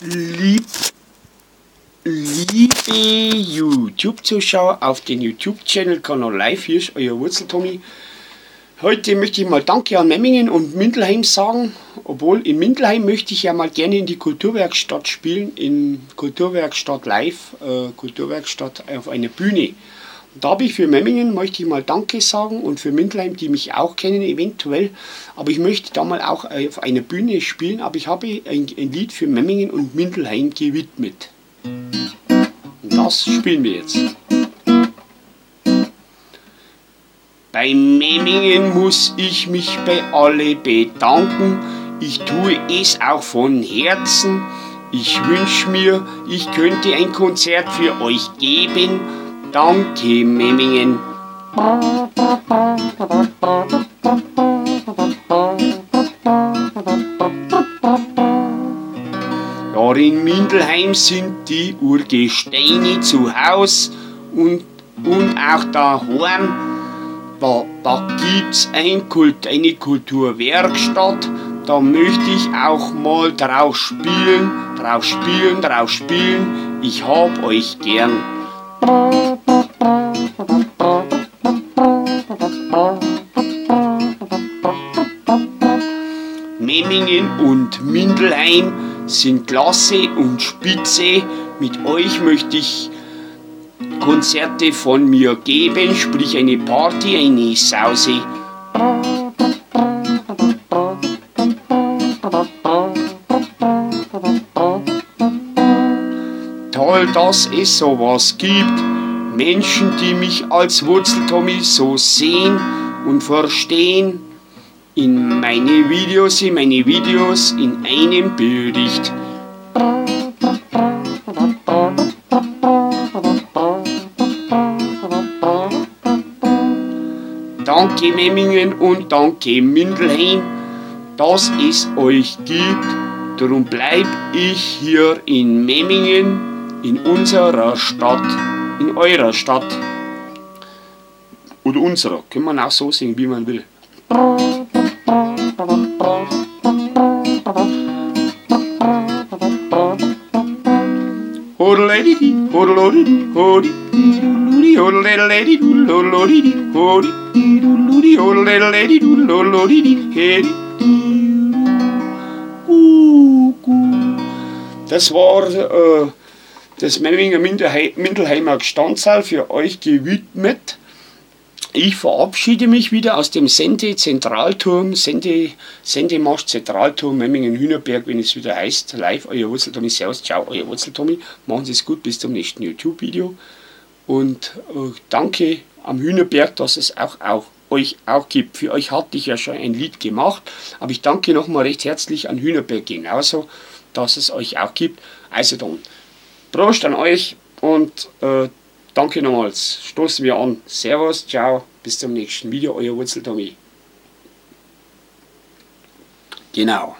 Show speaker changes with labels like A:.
A: Lieb, liebe YouTube-Zuschauer auf den YouTube-Channel Kanal Live, hier ist euer Wurzeltommy. Heute möchte ich mal Danke an Memmingen und Mindelheim sagen, obwohl in Mindelheim möchte ich ja mal gerne in die Kulturwerkstatt spielen, in Kulturwerkstatt Live, äh, Kulturwerkstatt auf einer Bühne. Da habe ich für Memmingen, möchte ich mal Danke sagen und für Mindelheim, die mich auch kennen eventuell. Aber ich möchte da mal auch auf einer Bühne spielen, aber ich habe ein, ein Lied für Memmingen und Mindelheim gewidmet. Und das spielen wir jetzt. Bei Memmingen muss ich mich bei alle bedanken. Ich tue es auch von Herzen. Ich wünsche mir, ich könnte ein Konzert für euch geben Danke, Memmingen. Ja, in Mindelheim sind die Urgesteine zu Haus und, und auch daheim. Da, da gibt's ein Kult, eine Kulturwerkstatt. Da möchte ich auch mal drauf spielen, drauf spielen, drauf spielen. Ich hab euch gern. Memmingen und Mindelheim sind klasse und spitze. Mit euch möchte ich Konzerte von mir geben, sprich eine Party, eine Sause. Toll, dass es sowas gibt. Menschen, die mich als Wurzeltommy so sehen und verstehen in meine Videos, in meine Videos in einem Bericht. Danke Memmingen und danke Mindelheim, dass es euch gibt. Darum bleib ich hier in Memmingen, in unserer Stadt, in eurer Stadt. Oder unserer, kann man auch so singen, wie man will. Das war äh, das Memminger Mindelheimer Gestandsaal für euch gewidmet. Ich verabschiede mich wieder aus dem Sende Zentralturm, Sende, Sendemarsch Zentralturm Memmingen Hühnerberg, wenn es wieder heißt. Live, euer Wurzeltommy. Servus, ciao, euer Wurzeltommy. Machen Sie es gut, bis zum nächsten YouTube-Video. Und äh, danke am Hühnerberg, dass es auch, auch euch auch gibt. Für euch hatte ich ja schon ein Lied gemacht, aber ich danke nochmal recht herzlich an Hühnerberg genauso, dass es euch auch gibt. Also dann, Prost an euch und äh, Danke nochmals. Stoßen wir an. Servus, ciao, bis zum nächsten Video. Euer Wurzel Tommy. Genau.